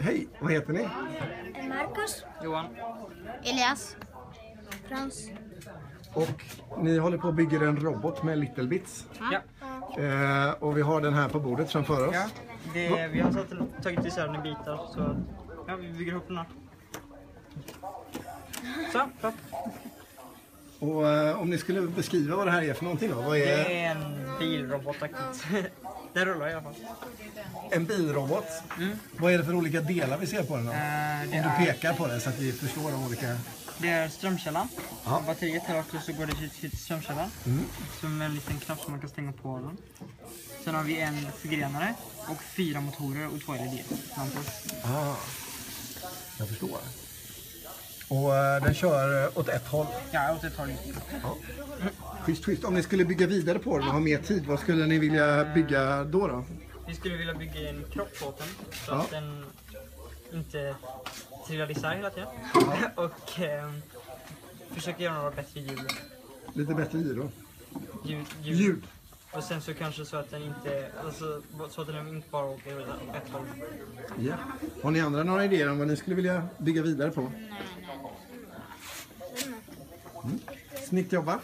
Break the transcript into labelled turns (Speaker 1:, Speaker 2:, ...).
Speaker 1: Hej, vad heter ni?
Speaker 2: Marcus.
Speaker 3: Johan.
Speaker 2: Elias. Frans.
Speaker 1: Och ni håller på att bygga en robot med Little Bits.
Speaker 3: Ja.
Speaker 1: Eh, och vi har den här på bordet framför oss.
Speaker 3: ja. Det, vi har satt, tagit isär den i bitar så ja, vi bygger ihop den här. Så, bra.
Speaker 1: Och eh, om ni skulle beskriva vad det här är för någonting då? Vad är
Speaker 3: Det är en bilrobotaktigt. Den rullar i alla fall.
Speaker 1: en bilrobot? Vad är det för olika delar vi ser på den då?
Speaker 3: Eh,
Speaker 1: Om du
Speaker 3: är,
Speaker 1: pekar på det så att vi förstår de olika...
Speaker 3: det är strömkällan.
Speaker 1: Ja.
Speaker 3: Batteriet här också så går det till, till strömkällan.
Speaker 1: Mm.
Speaker 3: Som en liten knapp som man kan stänga på den. Sen har vi en förgrenare och fyra motorer och två LED-lampor.
Speaker 1: Ah, jag förstår. Och eh, den kör eh, åt ett håll.
Speaker 3: Ja, åt ett håll.
Speaker 1: Ja. Schysst, schysst. Om ni skulle bygga vidare på den och ha mer tid, vad skulle ni vilja bygga då? då?
Speaker 3: Vi skulle vilja bygga en kropp åt den så
Speaker 1: Ja.
Speaker 3: att den inte trillar isär hela tiden. och eh, försöka göra några bättre ljud.
Speaker 1: Lite bättre gyro.
Speaker 3: Ljud, ljud.
Speaker 1: Ljud.
Speaker 3: Och sen så kanske så att den inte, alltså, så att den inte bara åker åt ett håll.
Speaker 1: Ja. Har ni andra några idéer om vad ni skulle vilja bygga vidare på? Mm. Snyggt jobbat.